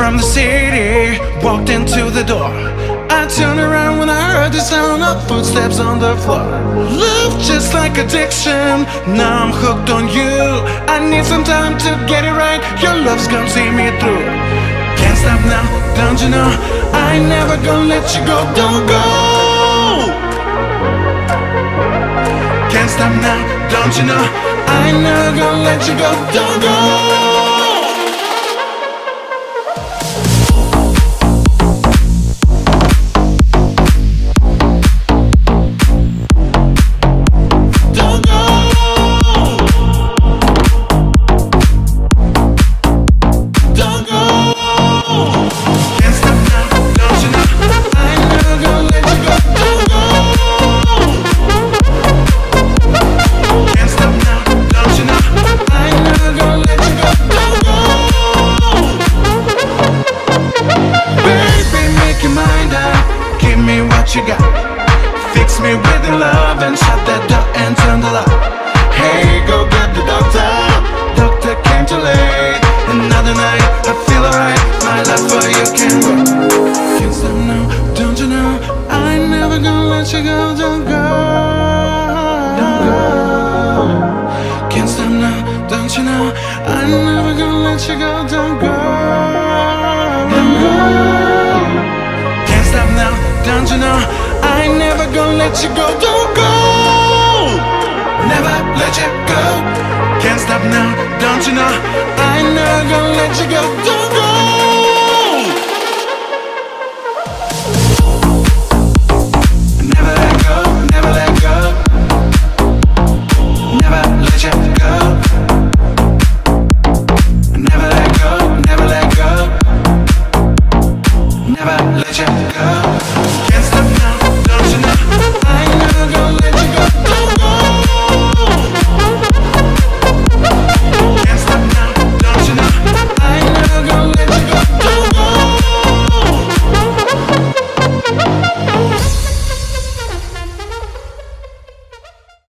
from the city, walked into the door. I turned around when I heard the sound of footsteps on the floor. Love just like addiction, now I'm hooked on you. I need some time to get it right. Your love's gonna see me through. Can't stop now, don't you know? I ain't never gonna let you go, don't go. Can't stop now, don't you know? I ain't never gonna let you go, don't go. You got. Fix me with your love and shut that door and turn the light. Hey, go get the doctor. Doctor came too late. Another night, I feel alright. My love for you can wait. Can't stop now, don't you know? I never gonna let you go. Don't go. Can't stop now, don't you know? I never gonna let you go. Don't go. Gonna let you go, don't go. Never let you go. Can't stop now, don't you know? I ain't never gonna let you go, don't go.